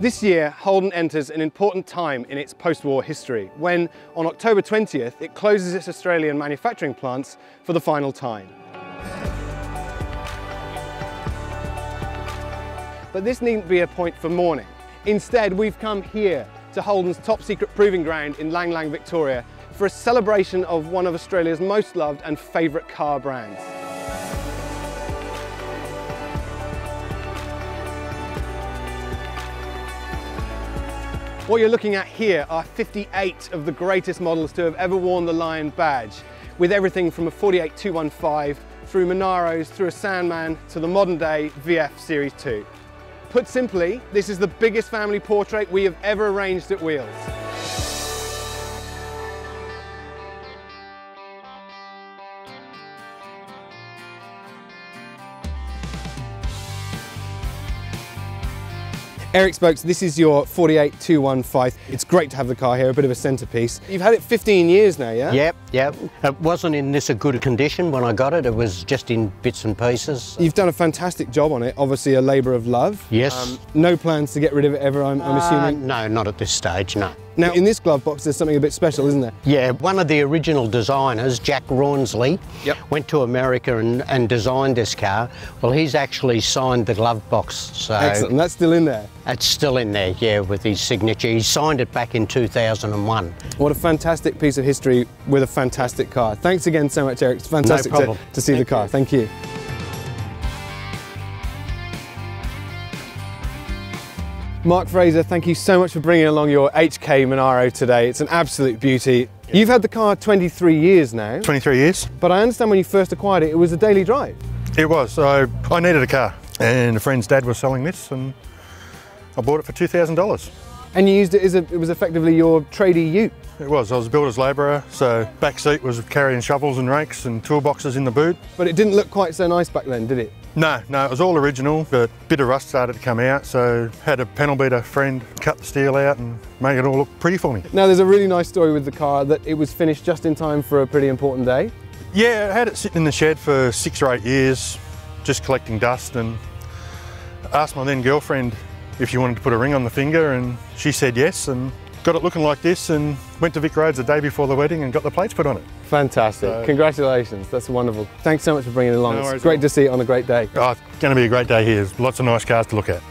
This year, Holden enters an important time in its post-war history when, on October 20th, it closes its Australian manufacturing plants for the final time. But this needn't be a point for mourning. Instead, we've come here to Holden's top secret proving ground in Lang Lang, Victoria for a celebration of one of Australia's most loved and favourite car brands. What you're looking at here are 58 of the greatest models to have ever worn the Lion badge, with everything from a 48 215 through Monaros, through a Sandman, to the modern day VF Series 2. Put simply, this is the biggest family portrait we have ever arranged at Wheels. Eric Spokes, this is your 48215. It's great to have the car here, a bit of a centrepiece. You've had it 15 years now, yeah? Yep, yep. It wasn't in this a good condition when I got it. It was just in bits and pieces. You've done a fantastic job on it, obviously a labour of love. Yes. Um, no plans to get rid of it ever, I'm, I'm uh, assuming? No, not at this stage, no. Now, in this glove box, there's something a bit special, isn't there? Yeah, one of the original designers, Jack Rawnsley, yep. went to America and, and designed this car. Well, he's actually signed the glove box. So Excellent, that's still in there? It's still in there, yeah, with his signature. He signed it back in 2001. What a fantastic piece of history with a fantastic car. Thanks again so much, Eric. It's fantastic no to, to, see Thank the car. You. Thank you. Mark Fraser, thank you so much for bringing along your HK Monaro today. It's an absolute beauty. Yeah. You've had the car 23 years now. 23 years. But I understand when you first acquired it, it was a daily drive. It was. So I needed a car and a friend's dad was selling this and I bought it for $2,000. And you used it as a, it was effectively your tradie ute? It was. I was a builder's labourer, so back seat was carrying shovels and rakes and toolboxes in the boot. But it didn't look quite so nice back then, did it? No, no, it was all original, but a bit of rust started to come out, so had a panel beater friend cut the steel out and make it all look pretty for me. Now there's a really nice story with the car that it was finished just in time for a pretty important day. Yeah, I had it sitting in the shed for six or eight years, just collecting dust and asked my then girlfriend if she wanted to put a ring on the finger and she said yes and got it looking like this and went to Vic Roads the day before the wedding and got the plates put on it. Fantastic. So, Congratulations. That's wonderful. Thanks so much for bringing it along. No it's great to see it on a great day. Oh, it's going to be a great day here. There's lots of nice cars to look at.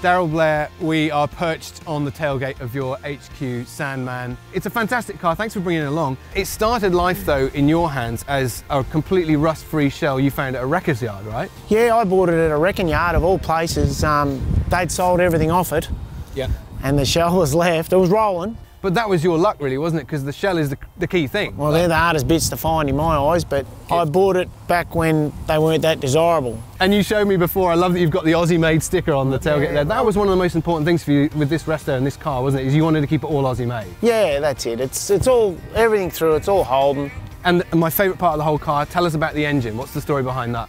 Daryl Blair, we are perched on the tailgate of your HQ Sandman. It's a fantastic car, thanks for bringing it along. It started life though in your hands as a completely rust-free shell you found at a wrecker's yard, right? Yeah, I bought it at a wrecking yard of all places. Um, they'd sold everything off it. Yeah. And the shell was left, it was rolling. But that was your luck, really, wasn't it? Because the shell is the, the, key thing. Well, they're the hardest bits to find in my eyes, but yeah. I bought it back when they weren't that desirable. And you showed me before, I love that you've got the Aussie made sticker on the tailgate yeah, there. That was one of the most important things for you with this resto and this car, wasn't it? Is you wanted to keep it all Aussie made. Yeah, that's it. It's, it's all, everything through, it's all Holden. And my favourite part of the whole car, tell us about the engine. What's the story behind that?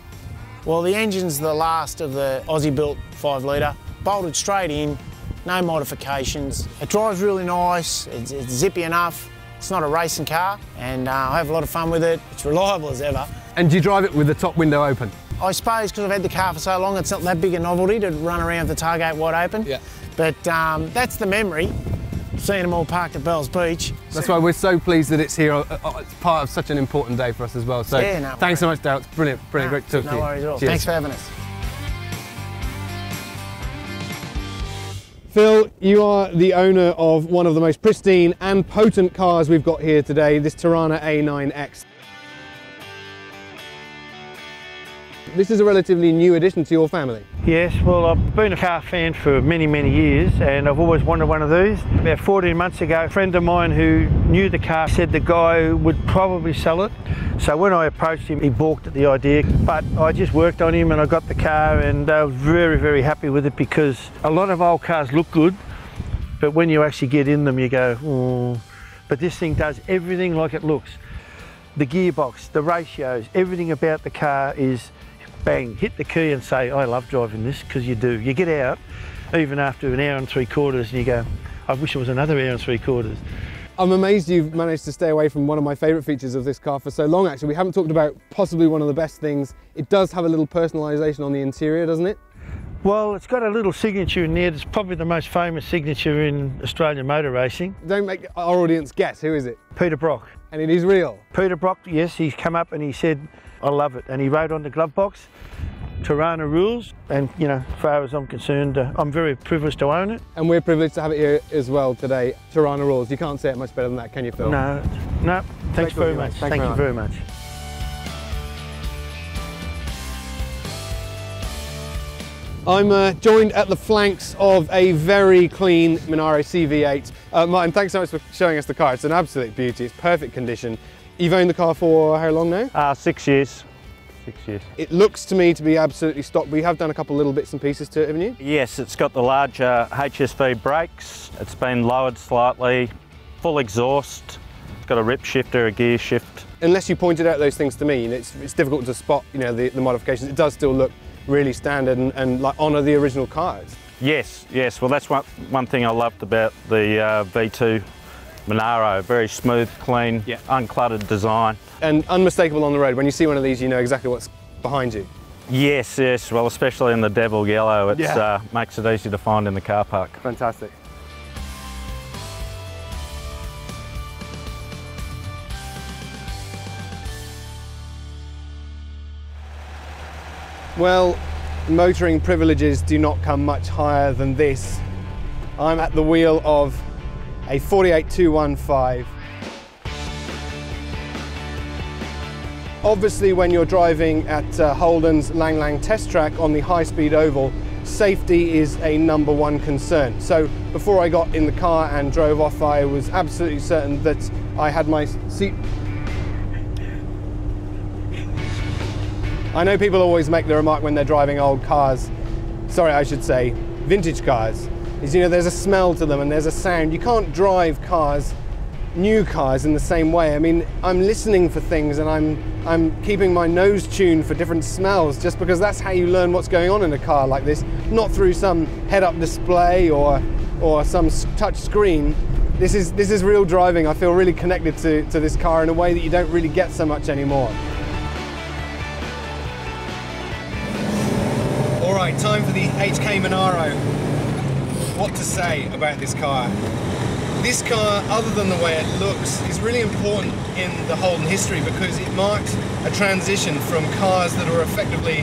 Well, the engine's the last of the Aussie built 5 litre, bolted straight in, no modifications. It drives really nice, it's, it's zippy enough, it's not a racing car, and uh, I have a lot of fun with it. It's reliable as ever. And do you drive it with the top window open? I suppose because I've had the car for so long, it's not that big a novelty to run around with the tailgate wide open. Yeah. But um, that's the memory, seeing them all parked at Bells Beach. That's why we're so pleased that it's here. Uh, uh, it's part of such an important day for us as well. So yeah, no thanks so much, Dale. It's brilliant, brilliant, no, great to talk no to you. No worries at all. Cheers. Thanks for having us. Phil, you are the owner of one of the most pristine and potent cars we've got here today, this Torana A9X. This is a relatively new addition to your family. Yes, well I've been a car fan for many, many years and I've always wanted one of these. About 14 months ago, a friend of mine who knew the car said the guy would probably sell it. So when I approached him, he balked at the idea, but I just worked on him and I got the car and I was very, very happy with it because a lot of old cars look good, but when you actually get in them, you go, oh. But this thing does everything like it looks. The gearbox, the ratios, everything about the car is bang, hit the key and say, I love driving this, because you do. You get out, even after an hour and three quarters, and you go, I wish it was another hour and three quarters. I'm amazed you've managed to stay away from one of my favourite features of this car for so long actually. We haven't talked about possibly one of the best things. It does have a little personalisation on the interior, doesn't it? Well, it's got a little signature in there. It's probably the most famous signature in Australian motor racing. Don't make our audience guess, who is it? Peter Brock. And it is real. Peter Brock, yes, he's come up and he said, I love it. And he wrote on the glove box, Torana rules. And, you know, as far as I'm concerned, uh, I'm very privileged to own it. And we're privileged to have it here as well today. Torana rules. You can't say it much better than that, can you, Phil? No, no, thanks very much. Thanks Thank you very much. I'm uh, joined at the flanks of a very clean Monaro CV8. Uh, Martin, thanks so much for showing us the car. It's an absolute beauty. It's perfect condition. You've owned the car for how long now? Uh, six years. Six years. It looks to me to be absolutely stock, but you have done a couple little bits and pieces to it, haven't you? Yes, it's got the larger HSV brakes. It's been lowered slightly. Full exhaust. It's got a rip shifter, a gear shift. Unless you pointed out those things to me, and it's, it's difficult to spot, you know, the, the modifications. It does still look really standard and, and like honour the original cars. Yes, yes. Well, that's one, one thing I loved about the uh, V2 Monaro. Very smooth, clean, Yeah. uncluttered design. And unmistakable on the road. When you see one of these, you know exactly what's behind you. Yes, yes. Well, especially in the devil yellow, it Yeah. uh, makes it easy to find in the car park. Fantastic. Well, motoring privileges do not come much higher than this. I'm at the wheel of a 48215. Obviously, when you're driving at uh, Holden's Lang Lang test track on the high speed oval, safety is a number one concern. So before I got in the car and drove off, I was absolutely certain that I had my seat. I know people always make the remark when they're driving old cars, sorry, I should say vintage cars, is you know, there's a smell to them and there's a sound. You can't drive cars new cars in the same way. I mean, I'm listening for things and I'm I'm keeping my nose tuned for different smells just because that's how you learn what's going on in a car like this, not through some head-up display or or some touch screen. This is this is real driving. I feel really connected to, to this car in a way that you don't really get so much anymore. All right, time for the HK Monaro. What to say about this car? This car, other than the way it looks, is really important in the Holden history because it marked a transition from cars that were effectively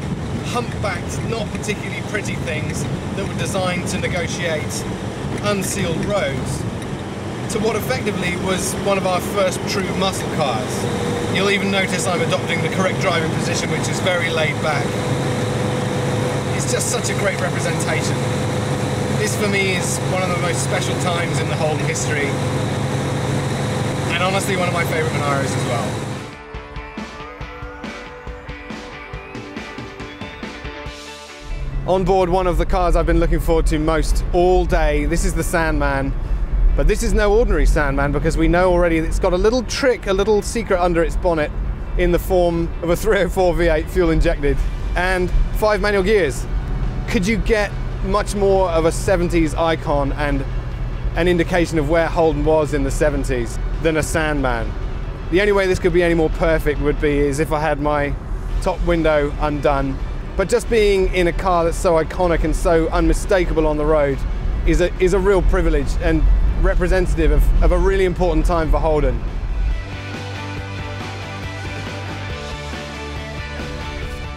humpbacked, not particularly pretty things that were designed to negotiate unsealed roads to what effectively was one of our first true muscle cars. You'll even notice I'm adopting the correct driving position, which is very laid back. It's just such a great representation. This for me is one of the most special times in the Holden history, and honestly one of my favourite Monaros as well. On board one of the cars I've been looking forward to most all day. This is the Sandman, but this is no ordinary Sandman because we know already it's got a little trick, a little secret under its bonnet in the form of a 304 V8 fuel injected and five manual gears. Could you get much more of a 70s icon and an indication of where Holden was in the 70s than a Sandman? The only way this could be any more perfect would be is if I had my top window undone. But just being in a car that's so iconic and so unmistakable on the road is a, is a real privilege and representative of, of a really important time for Holden.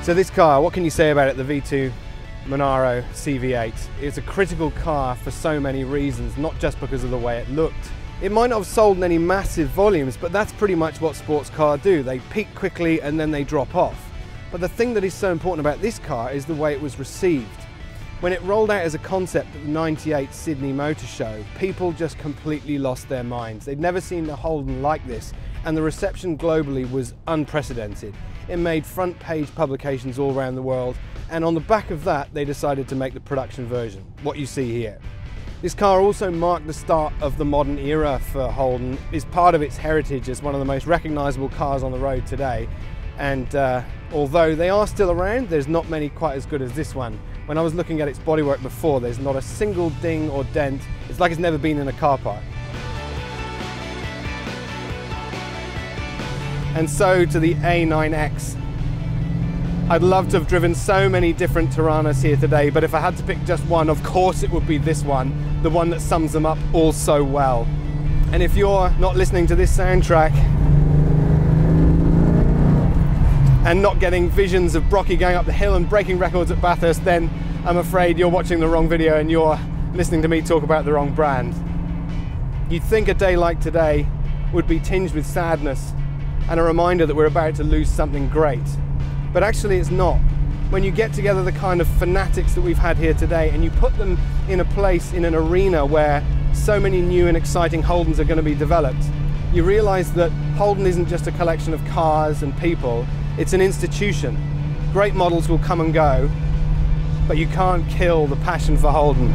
So this car, what can you say about it, the V2 Monaro CV8? It's a critical car for so many reasons, not just because of the way it looked. It might not have sold in any massive volumes, but that's pretty much what sports cars do. They peak quickly and then they drop off. But the thing that is so important about this car is the way it was received. When it rolled out as a concept at the 98 Sydney Motor Show, people just completely lost their minds. They'd never seen a Holden like this, and the reception globally was unprecedented. It made front page publications all around the world, and on the back of that, they decided to make the production version, what you see here. This car also marked the start of the modern era for Holden, is part of its heritage as one of the most recognisable cars on the road today. And uh, although they are still around, there's not many quite as good as this one. When I was looking at its bodywork before, there's not a single ding or dent. It's like it's never been in a car park. and so to the A9X. I'd love to have driven so many different Toranas here today, but if I had to pick just one, of course it would be this one, the one that sums them up all so well. And if you're not listening to this soundtrack and not getting visions of Brocky going up the hill and breaking records at Bathurst, then I'm afraid you're watching the wrong video and you're listening to me talk about the wrong brand. You'd think a day like today would be tinged with sadness and a reminder that we're about to lose something great. But actually, it's not. When you get together the kind of fanatics that we've had here today and you put them in a place, in an arena where so many new and exciting Holdens are going to be developed, you realize that Holden isn't just a collection of cars and people, it's an institution. Great models will come and go, but you can't kill the passion for Holden.